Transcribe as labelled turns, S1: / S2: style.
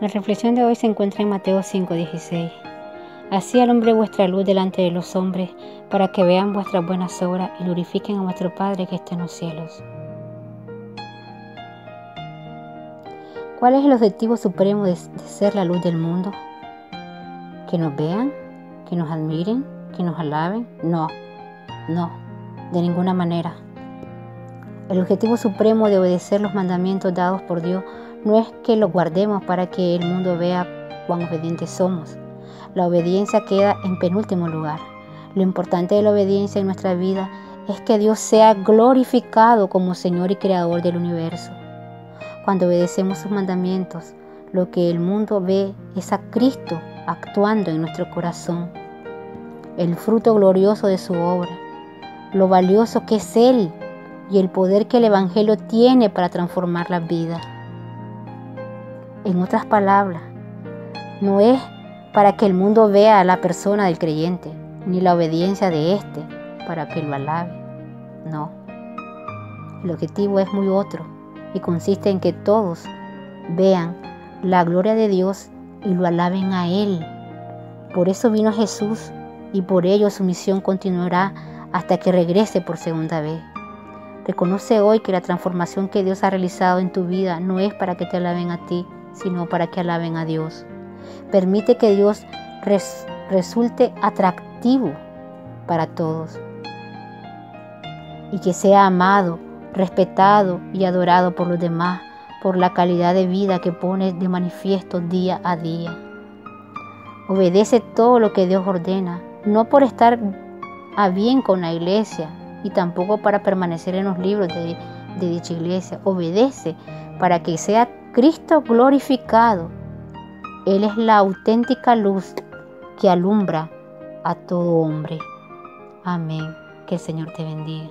S1: La reflexión de hoy se encuentra en Mateo 5:16. Así alumbre vuestra luz delante de los hombres, para que vean vuestras buenas obras y glorifiquen a vuestro Padre que está en los cielos. ¿Cuál es el objetivo supremo de, de ser la luz del mundo? ¿Que nos vean? ¿Que nos admiren? ¿Que nos alaben? No, no, de ninguna manera. El objetivo supremo de obedecer los mandamientos dados por Dios no es que los guardemos para que el mundo vea cuán obedientes somos. La obediencia queda en penúltimo lugar. Lo importante de la obediencia en nuestra vida es que Dios sea glorificado como Señor y Creador del universo. Cuando obedecemos sus mandamientos, lo que el mundo ve es a Cristo actuando en nuestro corazón, el fruto glorioso de su obra, lo valioso que es Él y el poder que el Evangelio tiene para transformar la vida. En otras palabras, no es para que el mundo vea a la persona del creyente, ni la obediencia de éste para que lo alabe. No. El objetivo es muy otro y consiste en que todos vean la gloria de Dios y lo alaben a Él. Por eso vino Jesús y por ello su misión continuará hasta que regrese por segunda vez. Reconoce hoy que la transformación que Dios ha realizado en tu vida no es para que te alaben a ti, sino para que alaben a Dios. Permite que Dios res resulte atractivo para todos y que sea amado, respetado y adorado por los demás por la calidad de vida que pones de manifiesto día a día. Obedece todo lo que Dios ordena, no por estar a bien con la iglesia, y tampoco para permanecer en los libros de, de dicha iglesia. Obedece para que sea Cristo glorificado. Él es la auténtica luz que alumbra a todo hombre. Amén. Que el Señor te bendiga.